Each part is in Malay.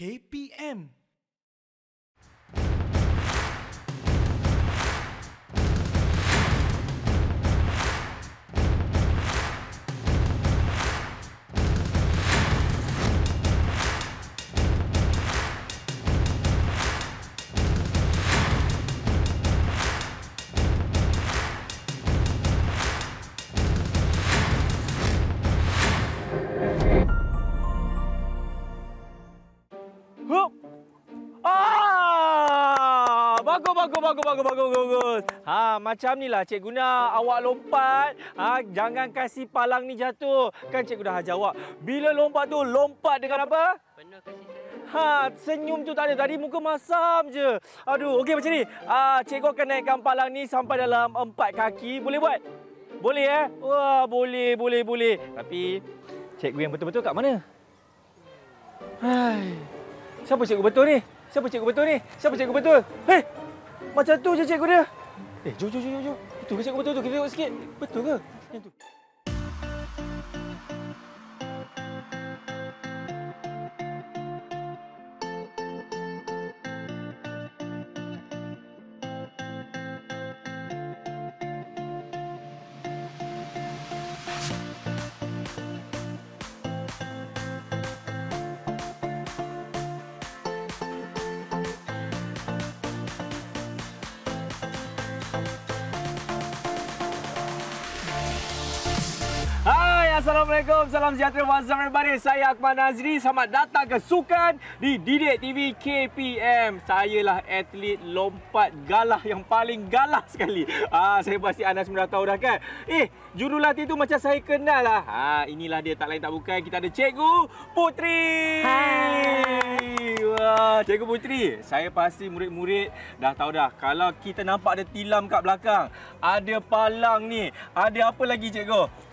KPM. Bagus, bagus, bagus. Ha, macam ni lah Cik Guna awak lompat. Ha, jangan kasih palang ni jatuh. Kan Cik Guna ajar awak. Bila lompat tu, lompat dengan apa? Penuh kasih sayang. Ha, senyum tu tak ada. Tadi muka masam je. Aduh, okey macam ni. Ah, cikgu akan naikkan palang ni sampai dalam empat kaki. Boleh buat? Boleh eh? Wah, boleh, boleh, boleh. Tapi cikgu yang betul-betul kat mana? Hai. Siapa cikgu betul ni? Siapa cikgu betul ni? Siapa cikgu betul? Hei! Macam tu je cikgu dia. Eh, jom, jom, jom, jom. Betul ke cikgu betul tu? Kita tengok sikit. Betul ke? Yang tu. Assalamualaikum. Salam sejahtera. What's up everybody? Saya Akmal Nazri. Selamat datang ke Sukan di Didik TV KPM. Saya lah atlet lompat galah yang paling galah sekali. Ah, saya pasti anda semua dah tahu dah kan? Eh, jurulatih tu macam saya kenal lah. Ha, inilah dia tak lain tak bukan. Kita ada Cikgu Putri. Hai. Wah, Cikgu Putri, saya pasti murid-murid dah tahu dah. Kalau kita nampak ada tilam kat belakang, ada palang ni, ada apa lagi Cikgu?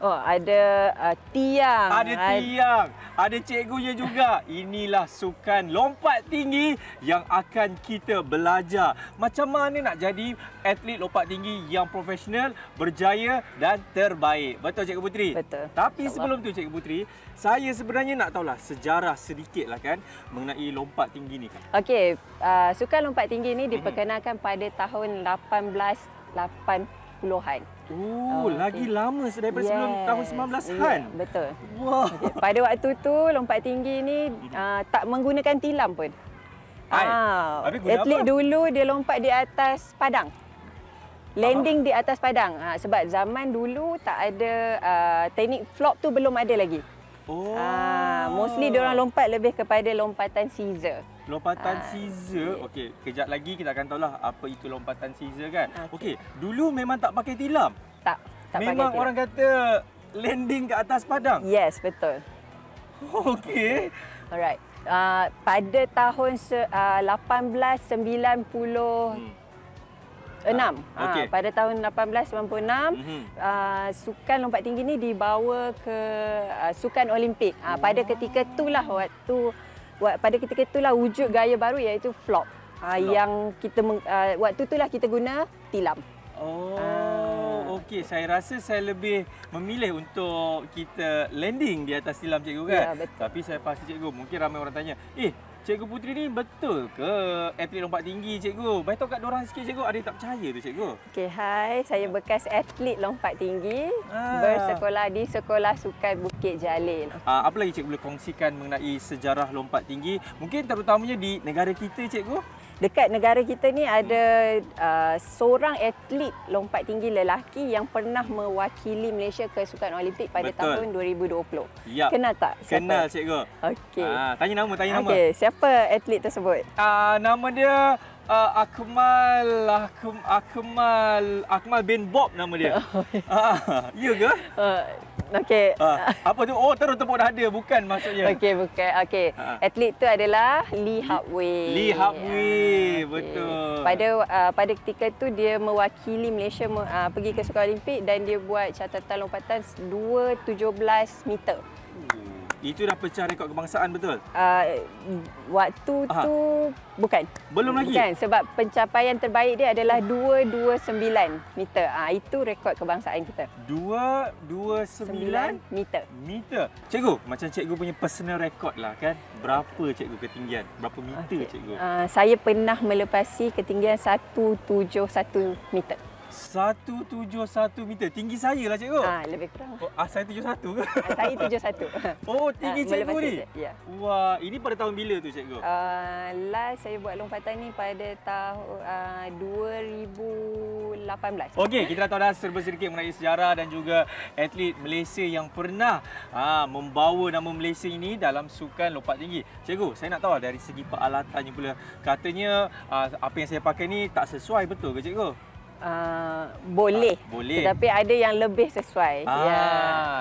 Oh, ada uh, tiang. Ada tiang, ada cikgunya juga. Inilah sukan lompat tinggi yang akan kita belajar. Macam mana nak jadi atlet lompat tinggi yang profesional, berjaya dan terbaik. Betul Cikgu Putri? Betul. Tapi InsyaAllah. sebelum tu Cikgu Putri, saya sebenarnya nak tahulah sejarah sedikit lah kan mengenai lompat tinggi ni kan. Okey, uh, sukan lompat tinggi ni diperkenalkan pada tahun 1880-an. Oh, Oh, lagi lama daripada sebelum tahun 1900-an. Ya, betul. Wah. Okay. Pada waktu tu lompat tinggi ni uh, tak menggunakan tilam pun. Hai. Ah, Habis guna atlet apa? dulu dia lompat di atas padang. Landing di atas padang. Ha, sebab zaman dulu tak ada uh, teknik flop tu belum ada lagi. Oh. Ah, mostly dia orang lompat lebih kepada lompatan Caesar. Lompatan Ah, Caesar. Okey, kejap lagi kita akan tahulah apa itu lompatan Caesar kan. Okey, Okey. dulu memang tak pakai tilam. Tak, tak memang pakai orang kata landing ke atas padang. Yes, betul. Okey. Alright. Uh, pada tahun se, uh, 1890 Hmm. enam. Ah. Ha, pada tahun 1896 Mhm. uh, sukan lompat tinggi ni dibawa ke uh, sukan Olimpik. Uh, pada ketika itulah waktu wa- pada ketika itulah wujud gaya baru iaitu flop. Uh, Flop. yang kita uh, waktu itulah kita guna tilam. Oh, Ah. Okey. Saya rasa saya lebih memilih untuk kita landing di atas tilam cikgu kan. Ya, betul. Tapi saya pasti cikgu, mungkin ramai orang tanya, "Eh, Cikgu Putri ni betul ke atlet lompat tinggi cikgu? Baik tahu kat diorang sikit cikgu, ada yang tak percaya tu cikgu." Okey, hai. Saya bekas atlet lompat tinggi Ah. bersekolah di Sekolah Sukan Bukit Jalil. Uh, apa lagi cikgu boleh kongsikan mengenai sejarah lompat tinggi? Mungkin terutamanya di negara kita cikgu? Dekat negara kita ni ada uh, seorang atlet lompat tinggi lelaki yang pernah mewakili Malaysia ke Sukan Olimpik pada Betul. tahun 2020. Ya. Kenal tak? Siapa? Kenal cikgu. Okey. Ah, tanya nama, tanya nama. Okey, siapa atlet tersebut? Ah, nama dia uh, Akmal Akm, Akmal Akmal bin Bob nama dia. ah, ya ke? Uh, okey. Ah, apa tu? Oh, terus tepuk dada bukan maksudnya. Okey, bukan. Okey. Ha. Atlet tu adalah Lee Hapway. Lee Hapway, Ah, okey. betul. Pada uh, pada ketika tu dia mewakili Malaysia uh, pergi ke Sukan Olimpik dan dia buat catatan lompatan 2.17 meter. Itu dah pecah rekod kebangsaan betul? Uh, waktu Aha. tu bukan. Belum lagi? Bukan sebab pencapaian terbaik dia adalah 229 meter. Ah itu rekod kebangsaan kita. 229 meter. meter. Cikgu, macam cikgu punya personal record lah kan. Berapa cikgu ketinggian? Berapa meter Okey. cikgu? Uh, saya pernah melepasi ketinggian 171 meter. 171 meter. Tinggi saya lah cikgu. Ah lebih kurang. Oh, ah, saya 71 ke? Ah, saya 71. Oh, tinggi Ah, cikgu ni. Ya. Wah, ini pada tahun bila tu cikgu? Uh, last saya buat lompatan ni pada tahun uh, 2018. Okey, kita dah tahu dah serba sedikit mengenai sejarah dan juga atlet Malaysia yang pernah ha, membawa nama Malaysia ini dalam sukan lompat tinggi. Cikgu, saya nak tahu lah dari segi peralatannya pula. Katanya ha, apa yang saya pakai ni tak sesuai betul ke cikgu? Uh, boleh. Ah, boleh. Tetapi ada yang lebih sesuai. Ah, Ya.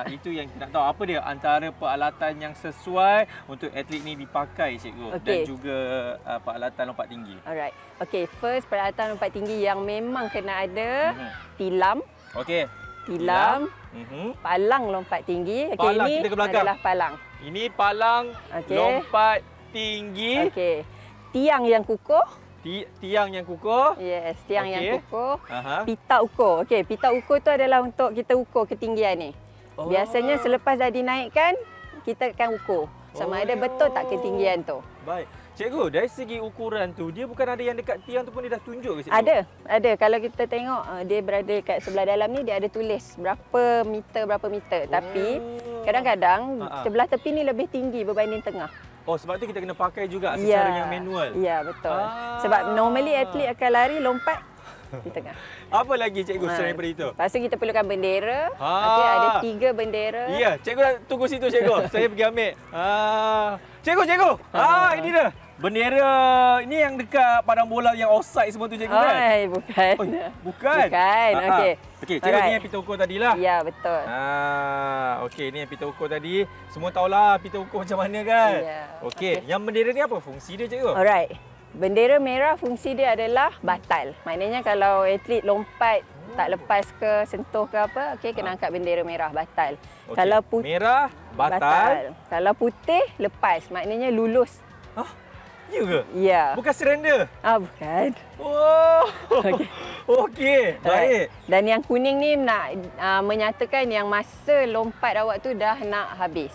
itu yang kita nak tahu. Apa dia antara peralatan yang sesuai untuk atlet ni dipakai cikgu dan Okey. juga uh, peralatan lompat tinggi. Alright. Okay, first peralatan lompat tinggi yang memang kena ada Mhm. tilam, Okey. tilam, Mhm. palang lompat tinggi. Okay, Palang, ini kita ke belakang. adalah palang. Ini palang Okey. lompat tinggi. Okay. Tiang yang kukuh. Ti tiang yang kukuh. Yes, tiang Okey. yang kukuh. Aha. Pita ukur. Okey, pita ukur tu adalah untuk kita ukur ketinggian ni. Oh. Biasanya selepas dah dinaikkan, kita akan ukur sama Oh. ada betul tak ketinggian tu. Baik. Cikgu, dari segi ukuran tu, dia bukan ada yang dekat tiang tu pun dia dah tunjuk ke cikgu? Ada, ada. Kalau kita tengok uh, dia berada kat sebelah dalam ni dia ada tulis berapa meter berapa meter. Oh. Tapi kadang-kadang sebelah tepi ni lebih tinggi berbanding tengah. Oh, sebab tu kita kena pakai juga secara yang manual. Ya, betul. Ah. Sebab normally atlet akan lari lompat di tengah. Apa lagi cikgu Ha. selain daripada itu? Lepas tu kita perlukan bendera. Ha. Okey, ada tiga bendera. Ya, cikgu dah tunggu situ cikgu. Saya pergi ambil. Ah. Cikgu, cikgu. Ah, ini dia. Bendera ini yang dekat padang bola yang offside semua tu cikgu kan? Ai, bukan. Oh, bukan. Bukan. Ah, ah. Okey. Okey, cikgu ni Alright. yang ukur tadilah. Ya, betul. Ah, okey ni yang ukur tadi. Semua tahulah ukur macam mana kan? Ya, Okey, okey. yang bendera ni apa fungsi dia cikgu? Alright. Bendera merah fungsi dia adalah batal. Maknanya kalau atlet lompat tak lepas ke sentuh ke apa, okey kena angkat bendera merah batal. Okey, Kalau putih merah batal. Kalau putih lepas, maknanya lulus. Hah? Ya ke? Ya. Bukan surrender. Ah bukan. Oh. Okey. Okey, baik. Dan yang kuning ni nak uh, menyatakan yang masa lompat awak tu dah nak habis.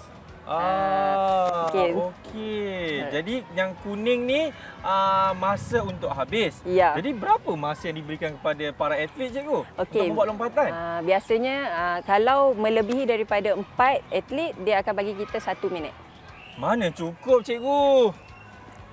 Ah, okey. okey. Okay. Jadi yang kuning ni uh, masa untuk habis. Ya. Jadi berapa masa yang diberikan kepada para atlet cikgu Okey. untuk membuat lompatan? Uh, biasanya uh, kalau melebihi daripada empat atlet dia akan bagi kita satu minit. Mana cukup cikgu?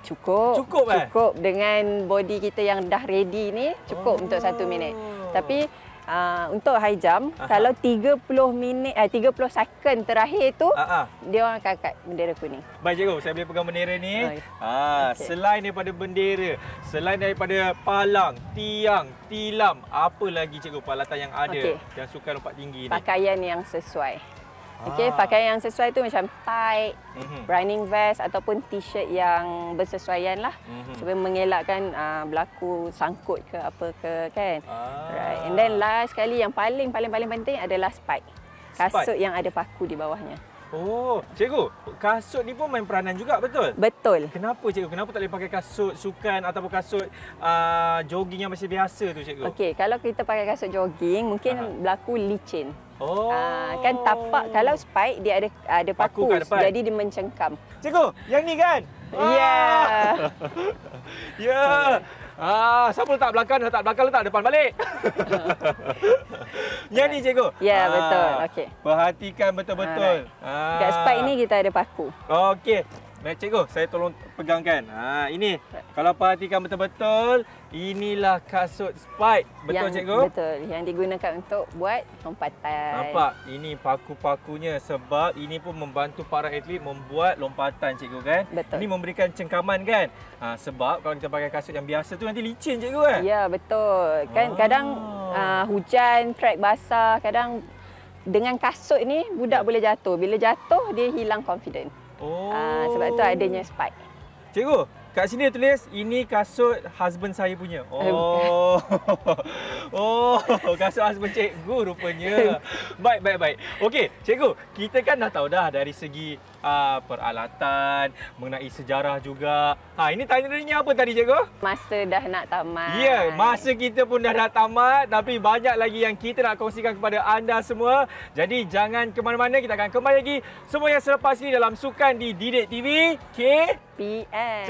Cukup. Cukup, eh? Cukup dengan body kita yang dah ready ni cukup oh. untuk satu minit. Tapi uh, untuk high jump Aha. kalau 30 minit eh 30 second terakhir tu Ah, ah. dia orang akan angkat bendera kuning. Baik cikgu, saya boleh pegang bendera ni. Okey. Ah, Okey. selain daripada bendera, selain daripada palang, tiang, tilam, apa lagi cikgu peralatan yang ada Okey. yang suka lompat tinggi ni? Pakaian yang sesuai. Okey, Ah. pakaian yang sesuai tu macam tie, Mhm. running vest ataupun t-shirt yang bersesuaian lah. Mhm. Supaya mengelakkan uh, berlaku sangkut ke apa ke kan. Ah. Right. And then last sekali yang paling paling paling penting adalah spike. Kasut yang ada paku di bawahnya. Oh, cikgu, kasut ni pun main peranan juga, betul? Betul. Kenapa cikgu? Kenapa tak boleh pakai kasut sukan ataupun kasut uh, jogging yang masih biasa tu cikgu? Okey, kalau kita pakai kasut jogging mungkin Aha. berlaku licin. Oh. Ah, kan tapak kalau spike dia ada ada Paku paku, jadi dia mencengkam. Cikgu, yang ni kan? Ya. Ya. Ah, siapa letak belakang, letak belakang, letak depan balik. yang ni cikgu. Ya, Ah, betul. Okey. Perhatikan betul-betul. Ah. Kat spike ni kita ada paku. Okey. Baik cikgu, saya tolong pegangkan. Ha, ini kalau perhatikan betul-betul, inilah kasut spike. Betul yang, cikgu? Betul. Yang digunakan untuk buat lompatan. Nampak? Ini paku-pakunya sebab ini pun membantu para atlet membuat lompatan cikgu kan? Betul. Ini memberikan cengkaman kan? Ha, sebab kalau kita pakai kasut yang biasa tu nanti licin cikgu kan? Ya, betul. Ah. Kan kadang uh, hujan, track basah, kadang dengan kasut ni budak boleh jatuh. Bila jatuh dia hilang confident. Oh. Ah, sebab tu adanya spike. Cikgu, kat sini tulis ini kasut husband saya punya. Oh. oh, kasut husband cikgu rupanya. baik, baik, baik. Okey, cikgu, kita kan dah tahu dah dari segi uh, peralatan, mengenai sejarah juga. Ha, ini tanya-tanya apa tadi cikgu? Masa dah nak tamat. Ya, masa kita pun dah dah tamat tapi banyak lagi yang kita nak kongsikan kepada anda semua. Jadi jangan ke mana-mana, kita akan kembali lagi semua yang selepas ini dalam Sukan di Didik TV. K. PM.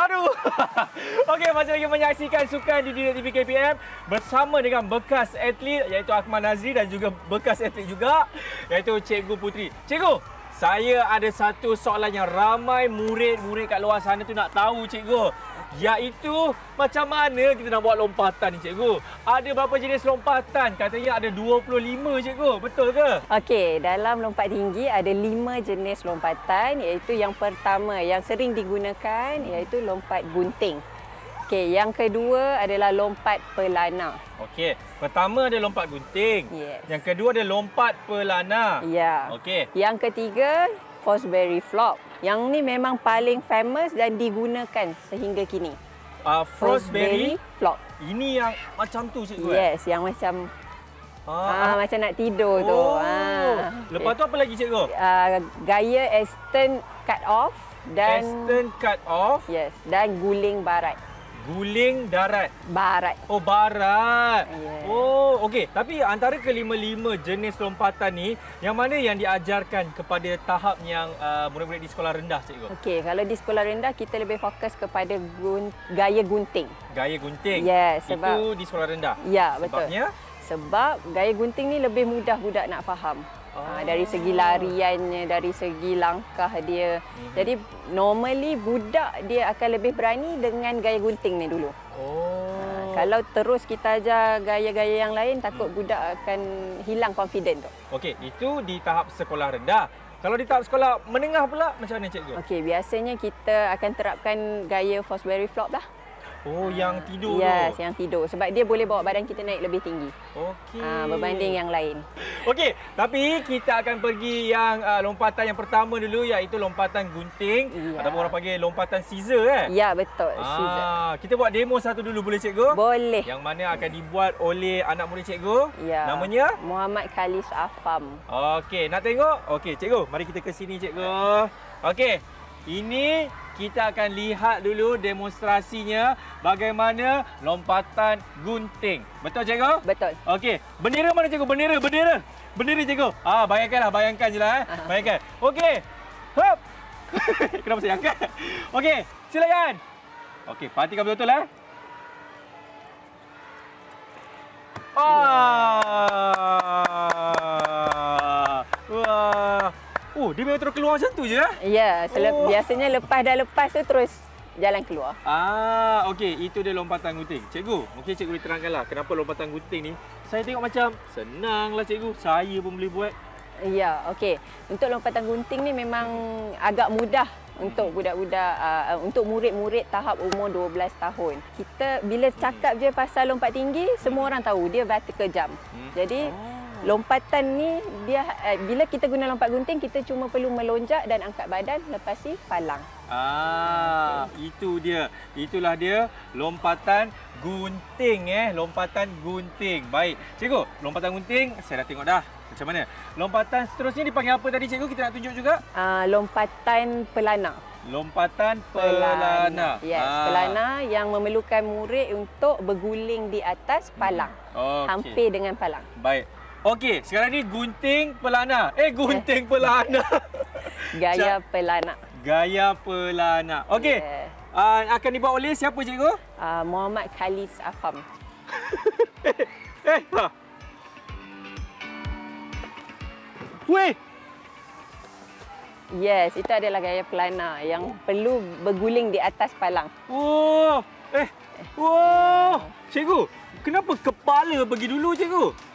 Aduh. Okey, masih lagi menyaksikan sukan di Didik TV KPM bersama dengan bekas atlet iaitu Akmal Nazri dan juga bekas atlet juga iaitu Cikgu Putri. Cikgu, saya ada satu soalan yang ramai murid-murid kat luar sana tu nak tahu cikgu. Iaitu macam mana kita nak buat lompatan ni cikgu? Ada berapa jenis lompatan? Katanya ada 25 cikgu. Betul ke? Okey, dalam lompat tinggi ada lima jenis lompatan iaitu yang pertama yang sering digunakan iaitu lompat gunting. Okey, yang kedua adalah lompat pelana. Okey, pertama ada lompat gunting. Yes. Yang kedua ada lompat pelana. Ya. Okey. Yang ketiga, Fosbury Flop. Yang ni memang paling famous dan digunakan sehingga kini. Uh, Frostberry. Flop. Ini yang macam tu cikgu eh? Yes, yang macam ah, Ah, macam nak tidur tu. Oh. Ah. Lepas tu apa lagi cikgu? uh, gaya Aston cut off dan Aston cut off, yes dan guling barat. Guling darat. Barat. Oh, barat. Yes. Oh, okey. Tapi antara kelima-lima jenis lompatan ni, yang mana yang diajarkan kepada tahap yang uh, murid-murid di sekolah rendah, cikgu? Okey, kalau di sekolah rendah kita lebih fokus kepada gun, gaya gunting. Gaya gunting. Yes, sebab Itu di sekolah rendah. ya betul. Sebabnya? Sebab gaya gunting ni lebih mudah budak nak faham. Oh. Ha, dari segi lariannya, dari segi langkah dia. Mhm. Jadi normally budak dia akan lebih berani dengan gaya gunting ni dulu. Oh. Ha, kalau terus kita ajar gaya-gaya yang lain takut Hmm. budak akan hilang confident tu. Okey, itu di tahap sekolah rendah. Kalau di tahap sekolah menengah pula, macam mana cikgu? Okey, biasanya kita akan terapkan gaya Fosbury Flop lah. Oh, yang tidur Yes, tu. yang tidur. Sebab dia boleh bawa badan kita naik lebih tinggi. Okey. Ha, berbanding yang lain. Okey, tapi kita akan pergi yang uh, lompatan yang pertama dulu iaitu lompatan gunting Ya. ataupun orang panggil lompatan scissor eh. Ya, betul. Ah, kita buat demo satu dulu boleh cikgu? Boleh. Yang mana akan dibuat oleh anak murid cikgu? Ya. Namanya? Muhammad Khalis Afam. Okey, nak tengok? Okey, cikgu, mari kita ke sini cikgu. Okey. Ini kita akan lihat dulu demonstrasinya bagaimana lompatan gunting. Betul cikgu? Betul. Okey, bendera mana cikgu? Bendera, bendera. Bendera cikgu. Ah, bayangkanlah, bayangkan je lah eh. Bayangkan. Okey. Hop. Kenapa saya angkat? Okey, silakan. Okey, perhatikan betul-betul eh. Ah. Wah. Oh, dia memang terus keluar macam tu je eh? Ya, Oh. biasanya lepas dah lepas tu terus jalan keluar. Ah, okey, itu dia lompatan gunting. Cikgu, mungkin cikgu boleh terangkanlah kenapa lompatan gunting ni saya tengok macam senanglah cikgu. Saya pun boleh buat. Ya, okey. Untuk lompatan gunting ni memang agak mudah untuk budak-budak uh, untuk murid-murid tahap umur 12 tahun. Kita bila cakap je pasal lompat tinggi, semua orang tahu dia vertical jump. Hmm. Jadi Oh. Lompatan ni dia uh, bila kita guna lompat gunting kita cuma perlu melonjak dan angkat badan lepas palang. Ah, itu dia. Itulah dia lompatan gunting eh, lompatan gunting. Baik. Cikgu, lompatan gunting saya dah tengok dah. Macam mana? Lompatan seterusnya dipanggil apa tadi cikgu? Kita nak tunjuk juga. Uh, lompatan pelana. Lompatan pelana. Yes, Ah. pelana yang memerlukan murid untuk berguling di atas palang. Okey. Hampir dengan palang. Baik. Okey, sekarang ni gunting pelana. Eh, gunting pelana. Gaya pelana. Gaya pelana. Okey. Yeah. Uh, akan dibuat oleh siapa cikgu? Uh, Muhammad Khalis Afam. Eh, ha. Weh, Yes, itu adalah gaya pelana yang perlu berguling di atas palang. Oh, eh, wow. Cikgu, kenapa kepala pergi dulu cikgu?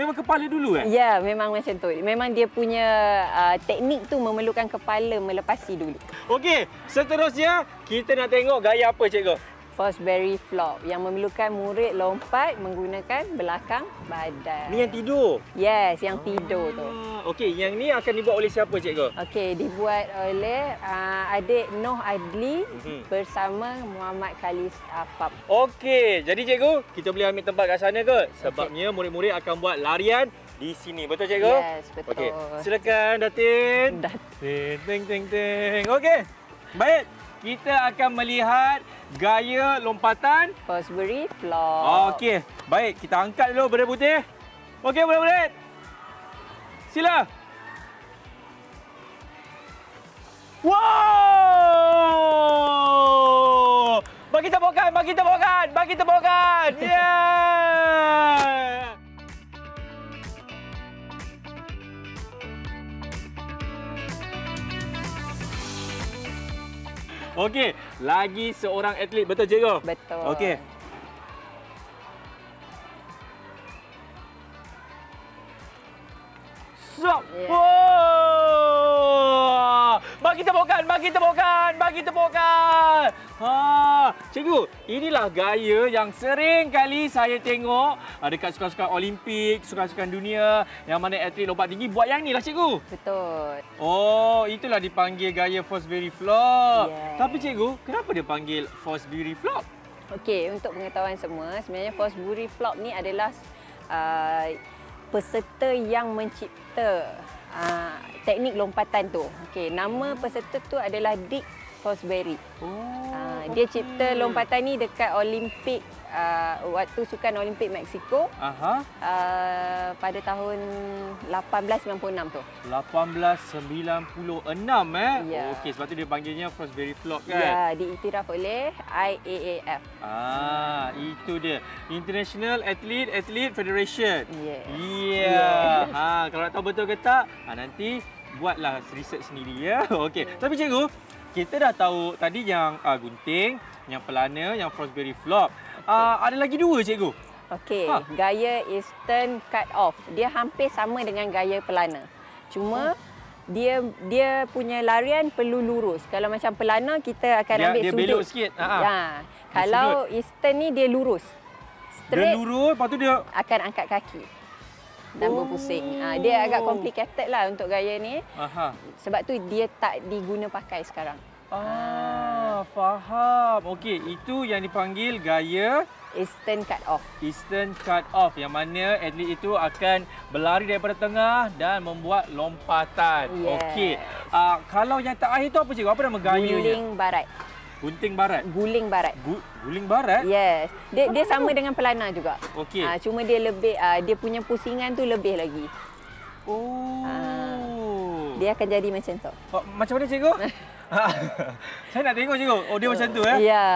Memang kepala dulu eh? Ya, memang macam tu. Memang dia punya uh, teknik tu memerlukan kepala melepasi dulu. Okey, seterusnya kita nak tengok gaya apa cikgu? Fosbury flop yang memerlukan murid lompat menggunakan belakang badan. Ni yang tidur. Yes, yang tidur tu. Ah, Okey, yang ni akan dibuat oleh siapa cikgu? Okey, dibuat oleh uh, adik Noh Adli Mhm. bersama Muhammad Khalis Afab. Okey, jadi cikgu, kita boleh ambil tempat kat sana ke? Sebabnya murid-murid akan buat larian di sini. Betul cikgu? Yes, betul. Okey, silakan Datin. Dah. Ting ting ting ting. Okey. Baik, kita akan melihat gaya lompatan. Fosbury flop. Okey, baik kita angkat dulu benda putih. Okey, murid-murid. Sila. Wow! Bagi tepukan, bagi tepukan, bagi tepukan. Yeah! Okey, lagi seorang atlet betul cikgu? Betul. Okey. Stop. Ya. Wow! Bagi tepukan, bagi tepukan, bagi tepukan. Ha, cikgu, inilah gaya yang sering kali saya tengok ah, dekat sukan-sukan Olimpik, sukan-sukan dunia yang mana atlet lompat tinggi buat yang ni lah cikgu. Betul. Oh, itulah dipanggil gaya Fosbury Flop. Yes. Tapi cikgu, kenapa dia panggil Fosbury Flop? Okey, untuk pengetahuan semua, sebenarnya Fosbury flop ni adalah uh, peserta yang mencipta uh, teknik lompatan tu. Okey, nama peserta tu adalah Dick Fosbury. Oh. Uh, dia cipta lompatan ni dekat Olimpik uh, waktu Sukan Olimpik Mexico Aha. uh, pada tahun 1896 tu. 1896 eh. Ya. Okey, sebab tu dia panggilnya Fosbury Flop kan. Ya, diiktiraf oleh IAAF. Ah, itu dia. International Athlete Athlete Federation. Yes. Ya. Yes. Ha, kalau nak tahu betul ke tak, ha, nanti buatlah research sendiri ya. Okey. Tapi cikgu, kita dah tahu tadi yang uh, gunting, yang pelana, yang Fosbury Flop. Uh, ada lagi dua cikgu. Okey, Ha. gaya Eastern cut off. Dia hampir sama dengan gaya pelana. Cuma dia dia punya larian perlu lurus. Kalau macam pelana kita akan Dia- ambil dia sudut. belok sikit. Ha, ha. Ya. Kalau Eastern ni dia lurus. Dia Straight lurus, lepas tu dia akan angkat kaki. Dan Oh. berpusing. Ha, dia agak complicated lah untuk gaya ni. Aha. Sebab tu dia tak diguna pakai sekarang. Ah, faham. Okey, itu yang dipanggil gaya Eastern cut off. Eastern Cut Off yang mana atlet itu akan berlari daripada tengah dan membuat lompatan. Yes. Okey. Uh, kalau yang terakhir tu apa cikgu? Apa nama gayanya? Guling barat. Gunting barat. Guling barat. Gu, guling barat? Yes. Dia dia sama dengan pelana juga. Okey. Ah, cuma dia lebih ah, dia punya pusingan tu lebih lagi. Oh. Ah. Dia akan jadi macam tu. Oh, macam mana cikgu? Saya nak tengok cikgu. Oh, dia macam tu eh? Ya.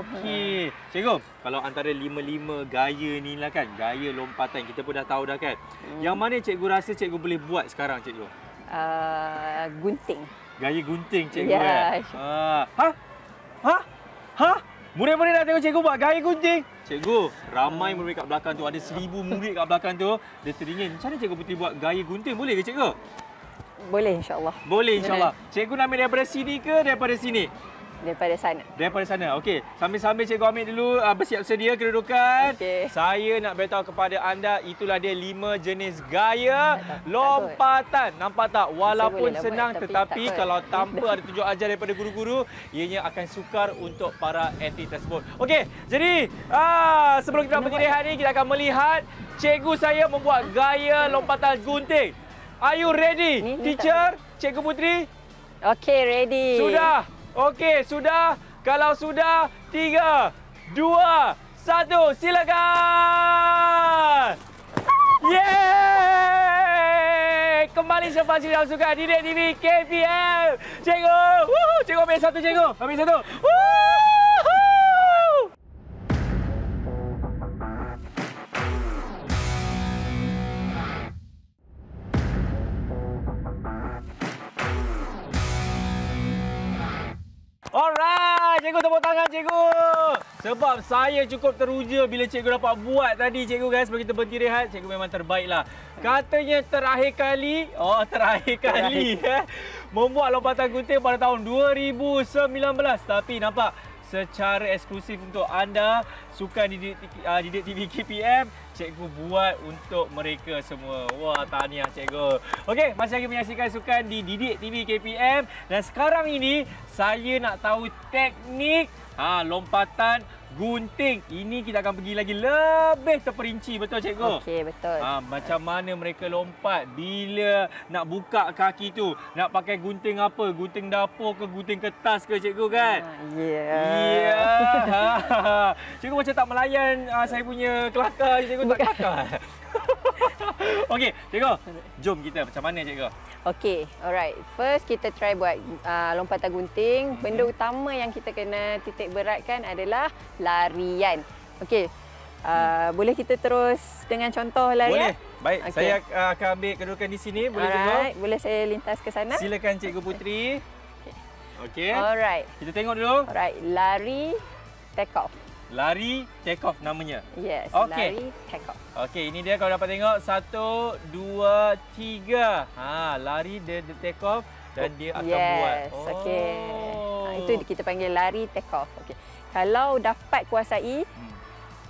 Okey. Cikgu, kalau antara lima-lima gaya ni lah kan, gaya lompatan kita pun dah tahu dah kan. Hmm. Yang mana cikgu rasa cikgu boleh buat sekarang cikgu? Ah, gunting. Gaya gunting cikgu Ya. eh. Ha. Ha? Ha? Ha? Murid-murid nak tengok cikgu buat gaya gunting. Cikgu, ramai murid kat belakang tu. Ada seribu murid kat belakang tu. Dia teringin, macam mana cikgu putih buat gaya gunting? Boleh ke cikgu? Boleh insya-Allah. Boleh insyaAllah. Cikgu nak ambil daripada sini ke daripada sini? Daripada sana. Daripada sana. Okey. Sambil-sambil cikgu ambil dulu uh, bersiap sedia kedudukan. Okey. Saya nak beritahu kepada anda itulah dia lima jenis gaya Tak- lompatan. Nampak tak? Walaupun boleh lah senang tapi tetapi kot. kalau tanpa ada tunjuk ajar daripada guru-guru, ianya akan sukar untuk para atlet tersebut. Okey. Jadi, ah sebelum kita berhenti rehat ni kita akan melihat cikgu saya membuat gaya lompatan gunting. Are you ready? Ni- ni Teacher, Cikgu Putri? Okey, ready. Sudah. Okey, sudah. Kalau sudah, tiga, dua, satu, silakan. Yeay! Kembali selepas dalam sukan Didik TV KPM. Cikgu, Woohoo! cikgu ambil satu cikgu. Ambil satu. Woohoo! Cikgu tepuk tangan cikgu. Sebab saya cukup teruja bila cikgu dapat buat tadi cikgu guys. Sebelum kita berhenti rehat, cikgu memang terbaik lah. Katanya terakhir kali, oh terakhir kali eh, membuat lompatan gunting pada tahun 2019. Tapi nampak secara eksklusif untuk anda sukan didik, uh, didik TV KPM cikgu buat untuk mereka semua. Wah, tahniah cikgu. Okey, masih lagi menyaksikan sukan di Didik TV KPM dan sekarang ini saya nak tahu teknik ha, lompatan gunting. Ini kita akan pergi lagi lebih terperinci betul cikgu? Okey, betul. Ha, macam mana mereka lompat bila nak buka kaki tu? Nak pakai gunting apa? Gunting dapur ke gunting kertas ke cikgu kan? Ya. Ya. Yeah. cikgu macam tak melayan uh, saya punya kelakar cikgu tak kelakar. Okey, cikgu. Jom kita macam mana cikgu? Okey, alright. First kita try buat uh, lompatan gunting. Mhm. Benda utama yang kita kena titik beratkan adalah larian. Okey. Uh, boleh kita terus dengan contoh larian? Boleh. Baik, Okey. saya uh, akan ambil kedudukan di sini. Boleh Alright, boleh saya lintas ke sana? Silakan cikgu Putri. Okey. Alright. Kita tengok dulu. Alright, lari take off. Lari take off namanya. Yes, Okey. lari take off. Okey, ini dia kalau dapat tengok. Satu, dua, tiga. Ha, lari dia, dia take off dan dia akan yes. buat. Yes, okey. Oh. Ha, itu kita panggil lari take off. Okey. Kalau dapat kuasai Hmm.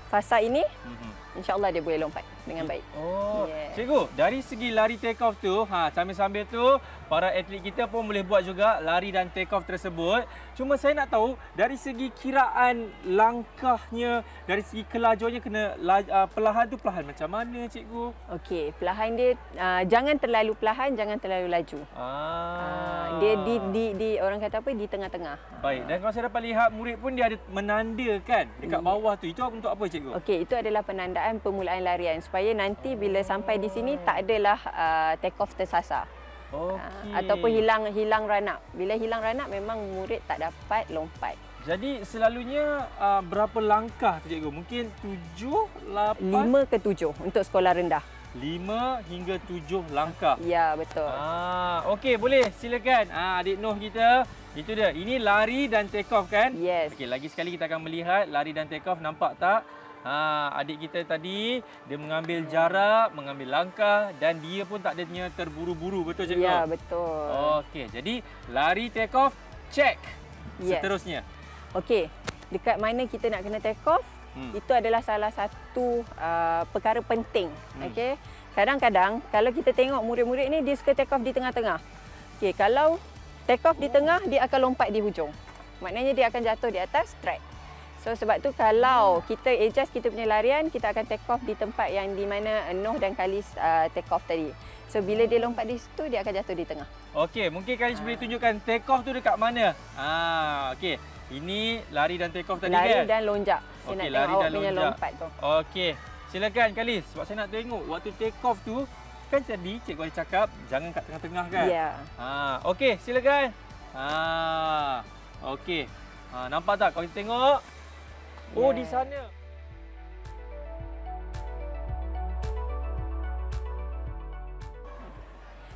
fasa ini, Mhm. insya-Allah dia boleh lompat dengan baik. Oh, Yes. cikgu, dari segi lari take off tu, ha sambil-sambil tu para atlet kita pun boleh buat juga lari dan take off tersebut. Cuma saya nak tahu dari segi kiraan langkahnya, dari segi kelajuannya kena uh, perlahan tu perlahan macam mana cikgu? Okey, perlahan dia uh, jangan terlalu perlahan, jangan terlalu laju. Ah. Uh, dia di, di di orang kata apa di tengah-tengah. Baik, dan kalau saya dapat lihat murid pun dia ada menandakan dekat Ya. bawah tu. Itu untuk apa cikgu? Okey, itu adalah penandaan permulaan larian supaya nanti bila sampai di sini tak adalah uh, take off tersasar. Okey. Uh, ataupun hilang hilang run up. Bila hilang run up memang murid tak dapat lompat. Jadi selalunya uh, berapa langkah tu cikgu? Mungkin 7, 8, 5 ke 7 untuk sekolah rendah. 5 hingga 7 langkah. Ya, betul. Ah, okey boleh silakan. Ah, adik Noh kita. Itu dia. Ini lari dan take off kan? Yes. Okey, lagi sekali kita akan melihat lari dan take off nampak tak? Ha, adik kita tadi dia mengambil jarak, mengambil langkah dan dia pun tak adanya terburu-buru betul cikgu? Ya, betul. Okey, jadi lari take off check. Yes. Seterusnya. Okey, dekat mana kita nak kena take off, Hmm. itu adalah salah satu uh, perkara penting. Hmm. Okey. Kadang-kadang kalau kita tengok murid-murid ni dia suka take off di tengah-tengah. Okey, kalau take off di tengah dia akan lompat di hujung. Maknanya dia akan jatuh di atas track. So sebab tu kalau kita adjust kita punya larian, kita akan take off di tempat yang di mana Noh dan Kalis uh, take off tadi. So bila dia lompat di situ dia akan jatuh di tengah. Okey, mungkin kalian boleh tunjukkan take off tu dekat mana? Ah, okey. Ini lari dan take off tadi lari kan? dan lonjak. Saya Okey, nak lari tengok awak dan punya lonjak. lompat tu. Okey. Silakan Kalis sebab saya nak tengok waktu take off tu kan tadi cikgu ada cakap jangan kat tengah-tengah kan? Ya. Ha, okey, silakan. Ha. Okey. Ha, nampak tak kalau kita tengok? Oh, di Yes. sana.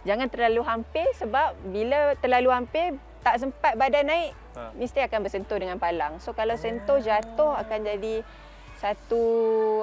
Jangan terlalu hampir sebab bila terlalu hampir tak sempat badan naik Ha. mesti akan bersentuh dengan palang. So kalau sentuh jatuh akan jadi satu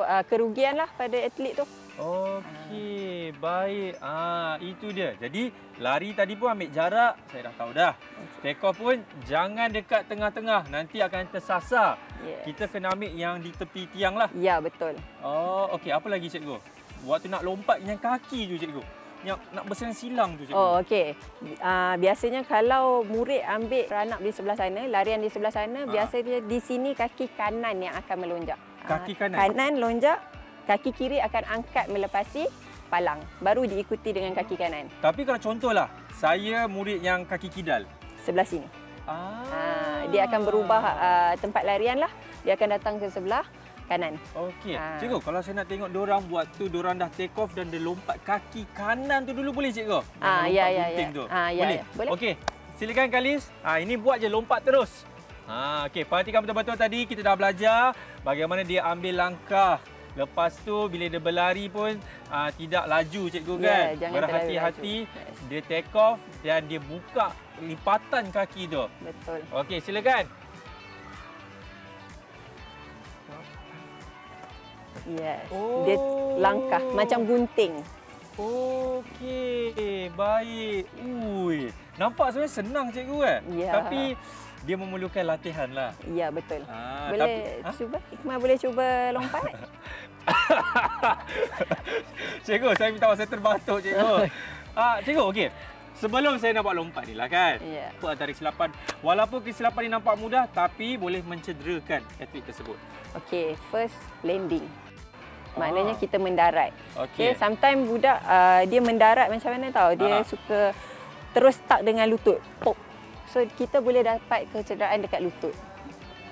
uh, kerugian lah pada atlet tu. Okey, baik. Ah, itu dia. Jadi lari tadi pun ambil jarak, saya dah tahu dah. Take off pun jangan dekat tengah-tengah, nanti akan tersasar. Yes. Kita kena ambil yang di tepi tiang lah. Ya betul. Oh, okey. Apa lagi cikgu? Waktu nak lompat yang kaki tu cikgu. Yang nak bersilang-silang tu cikgu. Oh okey. Uh, biasanya kalau murid ambil up di sebelah sana, larian di sebelah sana, Ha. biasanya di sini kaki kanan yang akan melonjak. Ah, Kaki kanan? Kanan lonjak, kaki kiri akan angkat melepasi palang. Baru diikuti dengan kaki kanan. Tapi kalau contohlah, saya murid yang kaki kidal. Sebelah sini. Ah. Ah, dia akan berubah uh, tempat larian lah. Dia akan datang ke sebelah kanan. Okey. Ah. Cikgu, kalau saya nak tengok diorang buat tu, diorang dah take off dan dia lompat kaki kanan tu dulu boleh cikgu? Ah, ya, ya, ya. Tu. Ah, ya, boleh? ya. Boleh. Okey. Silakan Kalis. Ah, ini buat je lompat terus. Ha, okey, perhatikan betul-betul tadi kita dah belajar bagaimana dia ambil langkah. Lepas tu bila dia berlari pun uh, tidak laju cikgu Ya, kan. Berhati-hati. Yes. dia take off dan dia buka lipatan kaki tu. Betul. Okey, silakan. Yes. Oh. Dia langkah macam gunting. Okey, baik. Ui, nampak sebenarnya senang cikgu kan? Ya. Tapi dia memerlukan latihan lah. Ya, betul. Ah, boleh tapi- ha? cuba? Ikmal boleh cuba lompat? cikgu, saya minta masa terbatuk cikgu. Ah, cikgu, okey. Sebelum saya nak buat lompat ni lah kan. Ya. Apa antara kesilapan? Walaupun kesilapan ni nampak mudah tapi boleh mencederakan atlet tersebut. Okey, first landing. Ah. Maknanya kita mendarat. Okey. Okay, sometimes budak uh, dia mendarat macam mana tahu? Ah. Dia suka terus stuck dengan lutut. Pop. So kita boleh dapat kecederaan dekat lutut.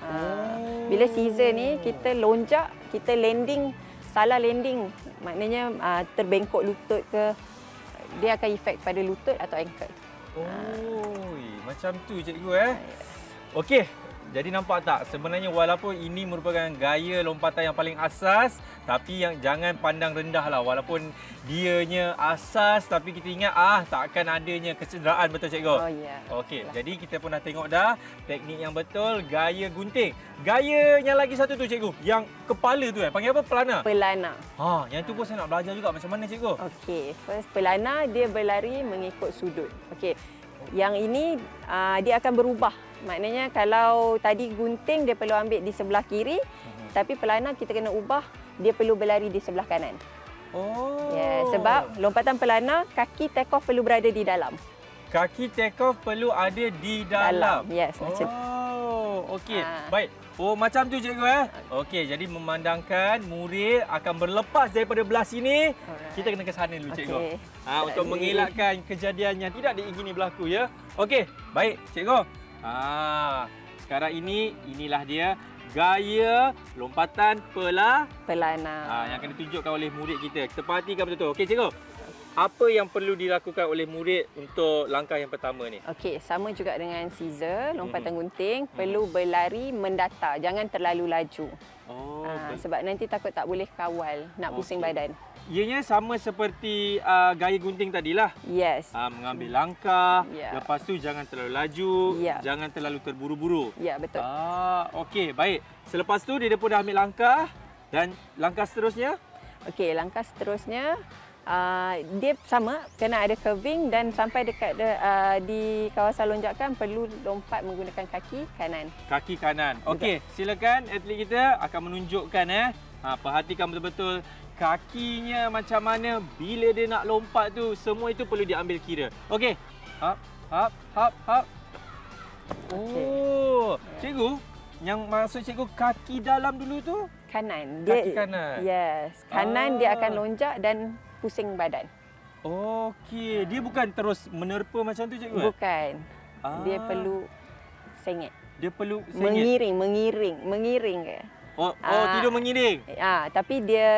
Oh. Uh, bila season ni kita lonjak, kita landing salah landing. Maknanya uh, terbengkok lutut ke dia akan efek pada lutut atau ankle. Oh, macam tu cikgu eh. Okey. Jadi nampak tak sebenarnya walaupun ini merupakan gaya lompatan yang paling asas tapi yang jangan pandang rendah lah walaupun dianya asas tapi kita ingat ah takkan adanya kecederaan betul cikgu. Oh ya. Okey, jadi kita pun dah tengok dah teknik yang betul, gaya gunting. Gaya yang lagi satu tu cikgu, yang kepala tu eh, panggil apa? Pelana. Pelana. Ha, yang tu pun saya nak belajar juga macam mana cikgu. Okey, first pelana dia berlari mengikut sudut. Okey. Yang ini uh, dia akan berubah. Maknanya kalau tadi gunting dia perlu ambil di sebelah kiri, Mhm. tapi pelana kita kena ubah dia perlu berlari di sebelah kanan. Oh. Yeah, sebab lompatan pelana kaki take off perlu berada di dalam. kaki take off perlu ada di dalam. Dalam, yes, macam Oh, okey. Ah. Baik. Oh, macam tu cikgu eh. Okey, jadi memandangkan murid akan berlepas daripada belah sini, Alright. kita kena ke sana dulu cikgu. Okey. Ha, untuk mengelakkan kejadian yang tidak diingini berlaku ya. Okey, baik cikgu. Ha, sekarang ini inilah dia gaya lompatan pela Pelana. ha, yang akan ditunjukkan oleh murid kita. Kita perhatikan betul-betul. Okey cikgu. Apa yang perlu dilakukan oleh murid untuk langkah yang pertama ni? Okey, sama juga dengan scissor, lompatan Mhm. gunting, perlu berlari mendatar, jangan terlalu laju. Oh, Ah, betul. sebab nanti takut tak boleh kawal, nak pusing Okey. badan. Ianya sama seperti uh, gaya gunting tadilah. Yes. Uh, mengambil langkah, Ya. lepas tu jangan terlalu laju, Ya. jangan terlalu terburu-buru. Ya, betul. Ah, okey, baik. Selepas tu dia pun dah ambil langkah dan langkah seterusnya Okey, langkah seterusnya uh, dia sama kena ada curving dan sampai dekat de, uh, di kawasan lonjakan perlu lompat menggunakan kaki kanan. kaki kanan. Okey, silakan atlet kita akan menunjukkan eh. Ha, perhatikan betul-betul kakinya macam mana bila dia nak lompat tu. Semua itu perlu diambil kira. Okey. Hap, hap, hap, hap. Okey. Oh, Ya. cikgu, yang maksud cikgu kaki dalam dulu tu? Kanan. Kaki kanan. Yes. Kanan Ah. dia akan lonjak dan pusing badan. Okey, dia bukan terus menerpa macam tu cikgu? eh? Bukan. Dia Ah. perlu sengit. dia perlu sengit. Mengiring, mengiring, mengiring ke. Oh, oh Ah. tidur mengiring. Ah, tapi dia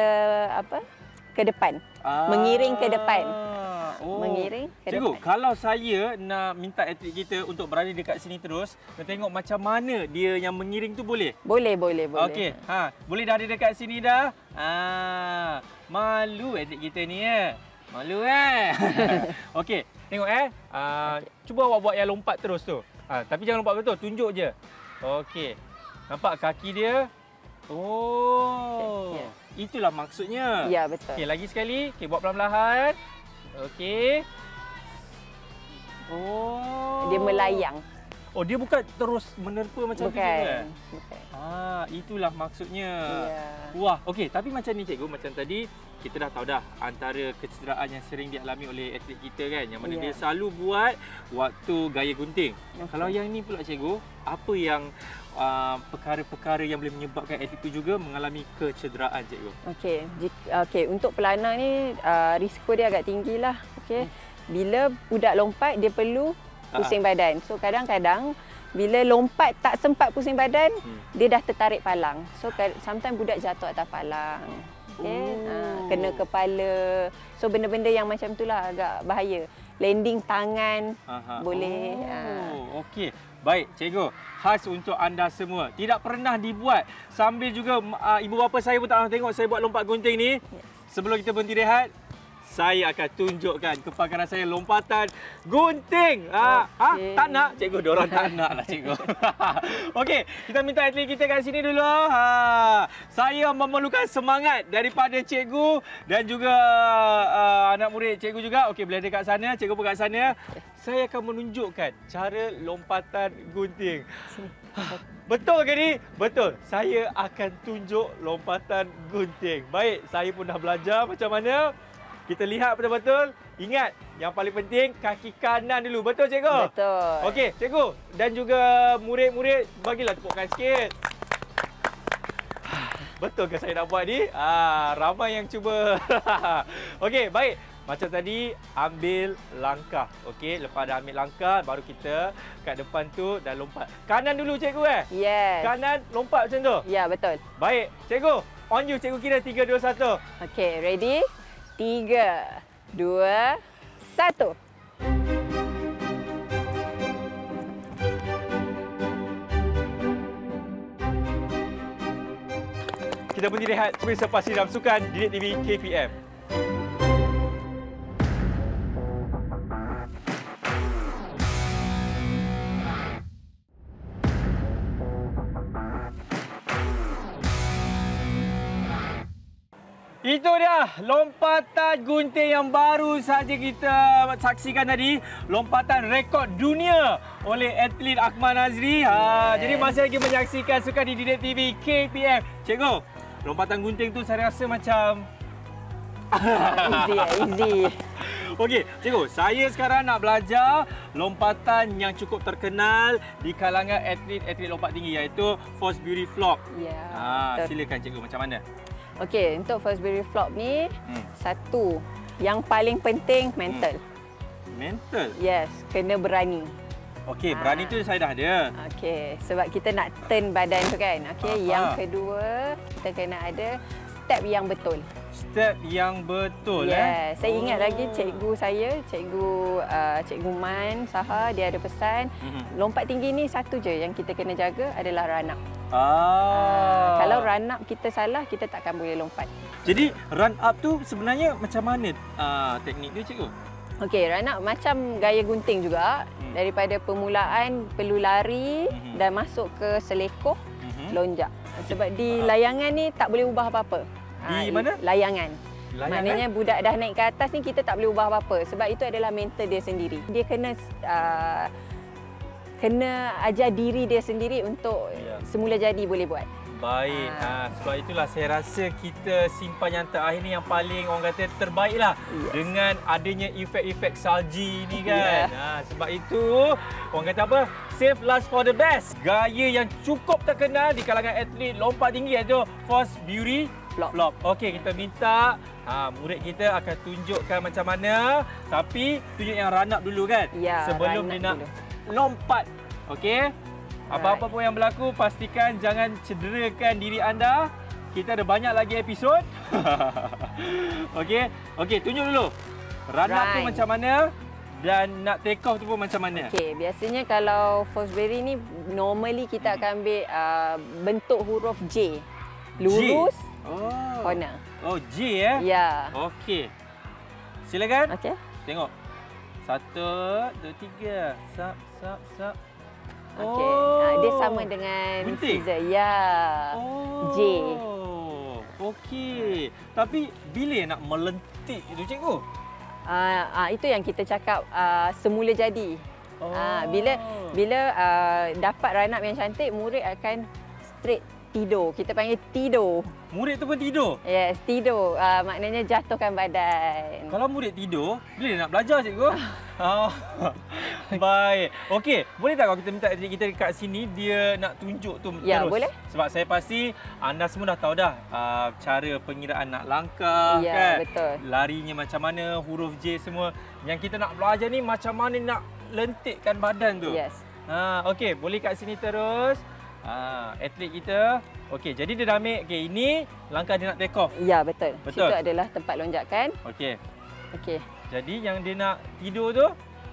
apa? Ke depan. Mengiring ke depan. Oh. Mengiring ke Cikgu, depan. kalau saya nak minta atlet kita untuk berada dekat sini terus, nak tengok macam mana dia yang mengiring tu boleh? Boleh, boleh, boleh. Okey, ha, boleh dah ada dekat sini dah? Ah, malu atlet kita ni eh. Malu eh. Okey, tengok eh. Ah, cuba awak buat yang lompat terus tu. Ah, tapi jangan lompat betul, tunjuk je. Okey. Nampak kaki dia? Oh. Okey, ya. Itulah maksudnya. Ya, betul. Okey, lagi sekali. Okey, buat perlahan-lahan. Okey. Oh. Dia melayang. Oh, dia bukan terus menerpa macam tu Bukan. juga. Bukan. Ah, itulah maksudnya. Ya. Wah, okey. Tapi macam ni cikgu, macam tadi kita dah tahu dah antara kecederaan yang sering dialami oleh atlet kita kan yang mana Ya. dia selalu buat waktu gaya gunting. Okey. Kalau yang ni pula cikgu, apa yang uh, perkara-perkara yang boleh menyebabkan atlet itu juga mengalami kecederaan cikgu? Okey, okey untuk pelana ni uh, risiko dia agak tinggi lah. Okey. Bila budak lompat dia perlu pusing badan. So kadang-kadang bila lompat tak sempat pusing badan, Hmm. dia dah tertarik palang. So sometimes budak jatuh atas palang. Okey, Oh. uh, kena kepala. So benda-benda yang macam tu lah agak bahaya. Landing tangan Aha. Boleh, Oh, ah. okey. Baik, cikgu. Khas untuk anda semua. Tidak pernah dibuat sambil juga uh, ibu bapa saya pun tak pernah tengok saya buat lompat gunting ni. Yes. Sebelum kita berhenti rehat, saya akan tunjukkan kepakaran saya lompatan gunting. Ah, ah, Okey. tak nak cikgu, diorang tak nak lah cikgu. Okey, kita minta atlet kita kat sini dulu. Ha, saya memerlukan semangat daripada cikgu dan juga uh, anak murid cikgu juga. Okey, boleh ada kat sana, cikgu pun kat sana. Saya akan menunjukkan cara lompatan gunting. Sini. Betul ke ni? Betul. Saya akan tunjuk lompatan gunting. Baik, saya pun dah belajar macam mana. Kita lihat betul-betul. Ingat, yang paling penting kaki kanan dulu. Betul cikgu? Betul. Okey, cikgu dan juga murid-murid bagilah tepukan sikit. Betul ke saya nak buat ni? Ah, ramai yang cuba. Okey, baik. Macam tadi ambil langkah. Okey, lepas dah ambil langkah baru kita kat depan tu dah lompat. Kanan dulu cikgu eh. Yes. Kanan lompat macam tu. Ya, betul. Baik, cikgu. On you cikgu kira 3 2 1. Okey, ready? Tiga, dua, satu. Kita pun rehat pasti dalam sukan Didik TV KPM. Itu dia lompatan gunting yang baru saja kita saksikan tadi. Lompatan rekod dunia oleh atlet Akmal Nazri. Ha, Yes. Jadi masih lagi menyaksikan sukan di Didik TV KPM. Cikgu, lompatan gunting tu saya rasa macam... Easy, eh, easy. Okey, cikgu, saya sekarang nak belajar lompatan yang cukup terkenal di kalangan atlet-atlet lompat tinggi iaitu Force Beauty Flop. Ya. Ha, betul. silakan cikgu macam mana? Okey, untuk first berry flop ni, Hmm. satu, yang paling penting mental. Mental. Yes, kena berani. Okey, berani Ah. tu saya dah ada. Okey, sebab kita nak turn badan tu kan. Okey, yang kedua, kita kena ada step yang betul. Step yang betul eh. yes, saya ingat Oh. lagi cikgu saya, cikgu uh, cikgu Man Saha, dia ada pesan, Mhm. lompat tinggi ni satu je yang kita kena jaga adalah run Ah. Kalau run up kita salah, kita takkan boleh lompat. Jadi run up tu sebenarnya macam mana uh, teknik dia cikgu? Okey, run up macam gaya gunting juga. Hmm. Daripada permulaan perlu lari Mhm. dan masuk ke selekoh, Mhm. lonjak. Sebab di Ah. layangan ni tak boleh ubah apa-apa. Di Ah, mana? Layangan. Layangan? Maknanya budak dah naik ke atas ni kita tak boleh ubah apa-apa sebab itu adalah mental dia sendiri. Dia kena uh, kena ajar diri dia sendiri untuk Ya. semula jadi boleh buat. Baik. Ha. Ah. sebab itulah saya rasa kita simpan yang terakhir ni yang paling orang kata terbaik lah. Yes. Dengan adanya efek-efek salji ni kan. Yeah. Ha, sebab itu orang kata apa? Save last for the best. Gaya yang cukup terkenal di kalangan atlet lompat tinggi iaitu Force Beauty Flop. Flop. Okey, kita minta ha, murid kita akan tunjukkan macam mana. Tapi tunjuk yang run up dulu kan? Ya, Sebelum dia nak dulu. Lompat. Okey? Apa-apa pun yang berlaku, pastikan jangan cederakan diri anda. Kita ada banyak lagi episod. Okey? Okey, tunjuk dulu. Run up tu macam mana dan nak take off tu pun macam mana. Okey, biasanya kalau Fosbury ni normally kita akan ambil uh, bentuk huruf J. Lurus, Oh. corner. Oh, J eh? Ya. Okey. Silakan. Okey. Tengok. Satu, dua, tiga. Sap, sap, sap. Okey. Ha, dia sama dengan Gunting? scissor. Ya. Oh. J. Okey. Tapi bila nak melentik itu cikgu? Uh, uh, itu yang kita cakap uh, semula jadi. Oh. Ah, bila bila uh, dapat run up yang cantik, murid akan straight tidur. Kita panggil tidur. murid tu pun tidur. Yes, tidur. Uh, maknanya jatuhkan badan. Kalau murid tidur, bila dia nak belajar cikgu? oh. Baik. Okey, boleh tak kalau kita minta adik kita dekat sini dia nak tunjuk tu Ya, terus? boleh. Sebab saya pasti anda semua dah tahu dah uh, cara pengiraan nak langkah Ya, kan. betul. Larinya macam mana, huruf J semua. Yang kita nak belajar ni macam mana nak lentikkan badan tu. Yes. Ha, okey, boleh kat sini terus. Ha, atlet kita. Okey, jadi dia dah ambil. Okey, ini langkah dia nak take off. Ya, betul. Betul. Situ adalah tempat lonjakan. Okey. Okey. Jadi yang dia nak tidur tu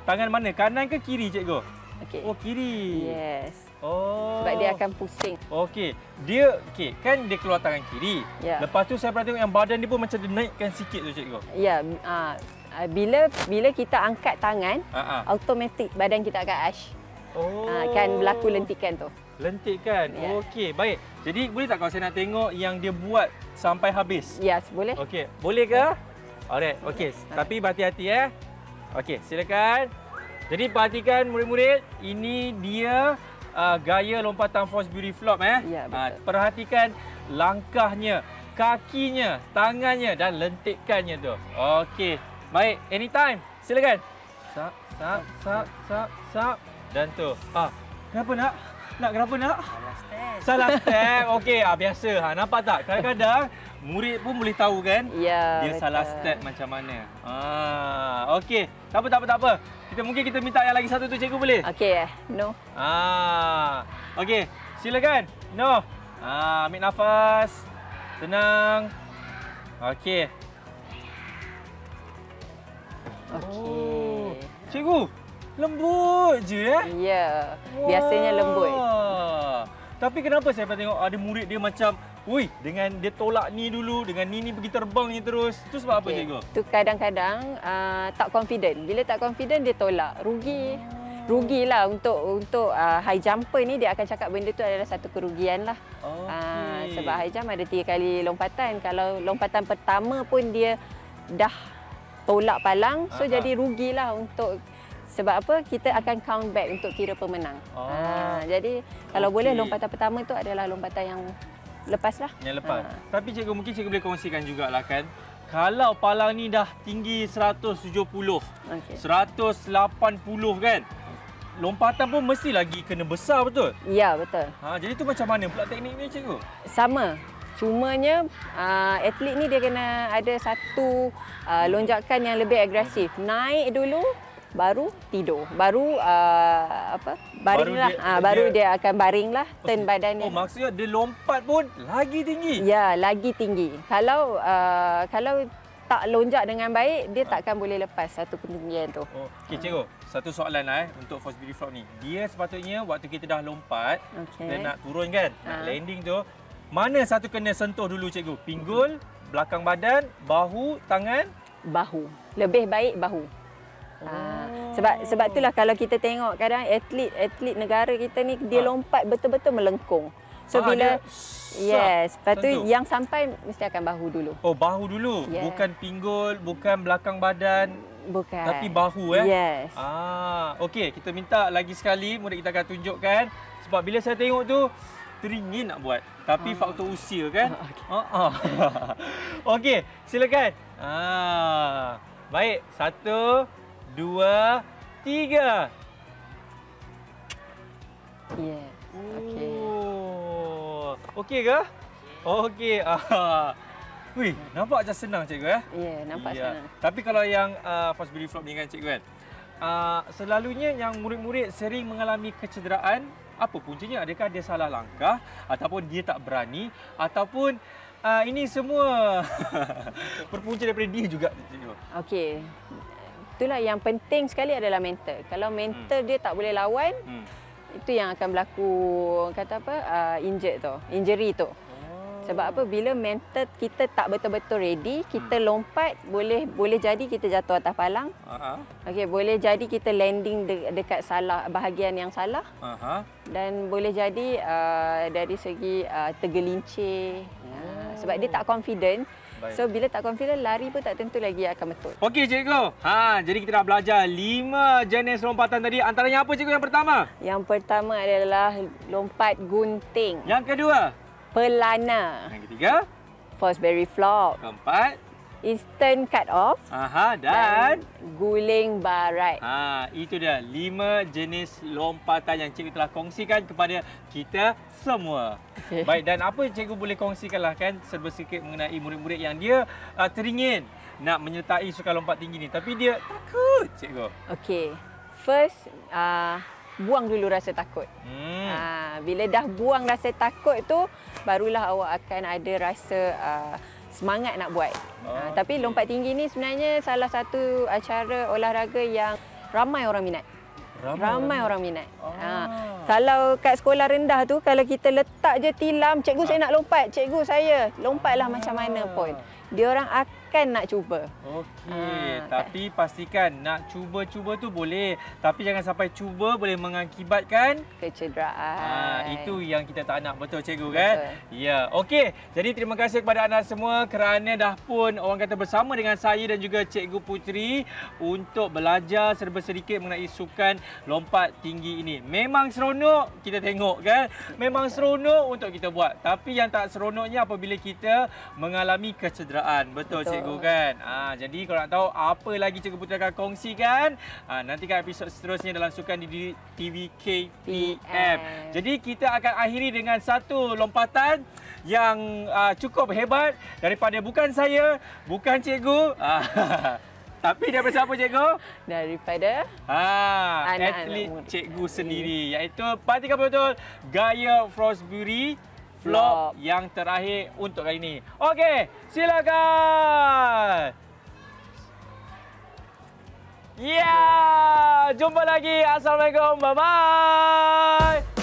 tangan mana? Kanan ke kiri cikgu? Okey. Oh, kiri. Yes. Oh. sebab dia akan pusing. Okey. Dia okey, kan dia keluar tangan kiri. Ya. Lepas tu saya pernah tengok yang badan dia pun macam dia naikkan sikit tu cikgu. Ya, uh, bila bila kita angkat tangan, Ha ah. automatik badan kita akan ash. Oh. Uh, kan berlaku lentikan tu. Lentik kan? Ya. Okey, baik. Jadi boleh tak kalau saya nak tengok yang dia buat sampai habis? Yes, boleh. Okey, boleh ke? Alright, okey. Tapi berhati-hati eh. Okey, silakan. Jadi perhatikan murid-murid, ini dia uh, gaya lompatan force beauty flop eh. Ya, betul. Ah, perhatikan langkahnya, kakinya, tangannya dan lentikannya tu. Okey. Baik, anytime. Silakan. Sap, sap, sap, sap, sap. Dan tu. Ah, kenapa nak? Nak kenapa nak? Salah step. Okey, ah biasa. Ha nampak tak? Kadang-kadang murid pun boleh tahu kan? Ya, Dia betul. salah step macam mana. Ah, okey. Tak apa tak apa tak apa. Kita mungkin kita minta yang lagi satu tu cikgu boleh? Okey, eh. no. Ah. Okey, silakan. No. Ah, ambil nafas. Tenang. Okey. Okey. Cikgu, lembut je eh? Ya, biasanya lembut. Tapi kenapa saya pernah tengok ada murid dia macam, "Ui, dengan dia tolak ni dulu, dengan ni ni pergi terbang ni terus." Tu sebab apa Okey. cikgu? Tu kadang-kadang uh, tak confident. Bila tak confident dia tolak. Rugi. Rugilah untuk untuk uh, high jumper ni dia akan cakap benda tu adalah satu kerugian lah. Okey. Uh, sebab high jump ada tiga kali lompatan. Kalau lompatan pertama pun dia dah tolak palang, so Aha. jadi rugilah untuk sebab apa kita akan count back untuk kira pemenang. Oh. Ah, jadi kalau boleh Okey. lompatan pertama tu adalah lompatan yang lepas lah. Yang lepas. Ah. Tapi cikgu mungkin cikgu boleh kongsikan jugalah kan. Kalau palang ni dah tinggi 170, Okey. 180 kan. Lompatan pun mesti lagi kena besar betul? Ya, betul. Ha, jadi tu macam mana pula teknik ni cikgu? Sama. Cumanya uh, atlet ni dia kena ada satu uh, lonjakan yang lebih agresif. Naik dulu baru tidur. Baru uh, apa? Baring Baru lah. dia- Ah, baru dia- dia akan baring lah turn badan dia. Oh maksudnya dia lompat pun lagi tinggi. Ya, lagi tinggi. Kalau uh, kalau tak lonjak dengan baik, dia takkan boleh lepas satu ketinggian tu. Oh, okey cikgu. Satu soalan lah eh untuk force beauty flop ni. Dia sepatutnya waktu kita dah lompat Okey. dan nak turun kan, nak Ha. landing tu, mana satu kena sentuh dulu cikgu? Pinggul, belakang badan, bahu, tangan? bahu. Lebih baik bahu. Ah, sebab sebab itulah kalau kita tengok kadang atlet atlet negara kita ni dia Ah. lompat betul-betul melengkung. So Ah, bila dia yes, lepas tu yang sampai mesti akan bahu dulu. Oh, bahu dulu. Yeah. Bukan pinggul, bukan belakang badan, Bukan. tapi bahu eh. Yes. Ah, okey, kita minta lagi sekali murid kita akan tunjukkan sebab bila saya tengok tu teringin nak buat. Tapi faktor usia kan. Ha okey, silakan. Ah. Baik, satu, dua, tiga. Yes. Okey. Oh. Okey ke? Okey. Wih, nampak macam senang cikgu eh? Ya, yeah, nampak Ya. senang. Tapi kalau yang uh, fast beauty flop ni kan cikgu kan. Uh, selalunya yang murid-murid sering mengalami kecederaan apa puncanya? Adakah dia salah langkah ataupun dia tak berani ataupun uh, ini semua berpunca daripada dia juga cikgu. Okey. Itulah yang penting sekali adalah mental. Kalau mental dia tak boleh lawan, Hmm. itu yang akan berlaku kata apa? Uh, injured tu, injury tu. Sebab apa bila mental kita tak betul-betul ready, kita lompat boleh boleh jadi kita jatuh atas palang. Aha. Okey, boleh jadi kita landing de- dekat salah bahagian yang salah Aha. dan boleh jadi uh, dari segi uh, tergelincir. Uh, sebab dia tak confident. Baik. So bila tak confident lari pun tak tentu lagi akan betul. Okey cikgu. Ha, jadi kita dah belajar lima jenis lompatan tadi. Antaranya apa cikgu yang pertama? Yang pertama adalah lompat gunting, Yang kedua? pelana, Yang ketiga? Fosbury flop, Keempat? Instant cut off Aha, dan guling barat. Ha, itu dia lima jenis lompatan yang cikgu telah kongsikan kepada kita semua. Okey. Baik, dan apa cikgu boleh kongsikanlah kan serba sikit mengenai murid-murid yang dia uh, teringin nak menyertai sukan lompat tinggi ni tapi dia takut cikgu. Okey. First, uh, buang dulu rasa takut. Hmm. Ha, bila dah buang rasa takut tu, barulah awak akan ada rasa uh, semangat nak buat. Ha, tapi lompat tinggi ni sebenarnya salah satu acara olahraga yang ramai orang minat. Ramai orang minat. Oh. Ha, Kalau kat sekolah rendah tu kalau kita letak je tilam, cikgu saya nak lompat, cikgu saya lompatlah macam mana pun. Dia orang akan nak cuba. Okey, Ah, tapi pastikan nak cuba-cuba tu boleh, tapi jangan sampai cuba boleh mengakibatkan Kecederaan. Ah, itu yang kita tak nak betul cikgu kan? Betul. Ya. Okey. Jadi terima kasih kepada anda semua kerana dah pun orang kata bersama dengan saya dan juga cikgu Putri untuk belajar serba sedikit mengenai sukan lompat tinggi ini. Memang seronok kita tengok kan? Memang seronok untuk kita buat. Tapi yang tak seronoknya apabila kita mengalami kecederaan. Betul, Betul. cikgu kan? Ah, jadi kalau nak tahu apa lagi cikgu Putri akan kongsikan, ah, nantikan episod seterusnya dalam sukan di TV KPM. Jadi kita akan akhiri dengan satu lompatan yang uh, cukup hebat daripada bukan saya, bukan cikgu. Uh, tapi daripada siapa cikgu? Daripada Ha, Anak-anak atlet muda. cikgu sendiri iaitu pastikan betul Gaya Frostbury Vlog. yang terakhir untuk kali ini. Okey, silakan. Ya, jumpa lagi. Assalamualaikum. Bye